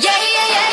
yeah, yeah. yeah.